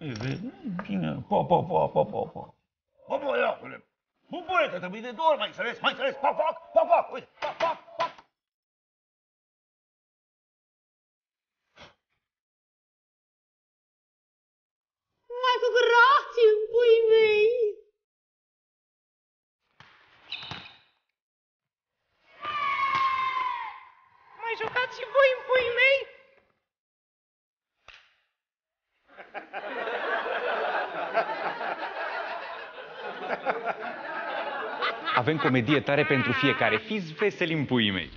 Bine, po, po, po, po, po, po. Po, po, iacule. Bubule, te trebuie de două ori, mai înțeles, mai înțeles, pac, pac, pac, pac, uite, pac, pac, pac. Mai cu grație în pui mei! Mai jucați și voi în pui mei? Avem comedie tare pentru fiecare. Fiți veseli în puii mei.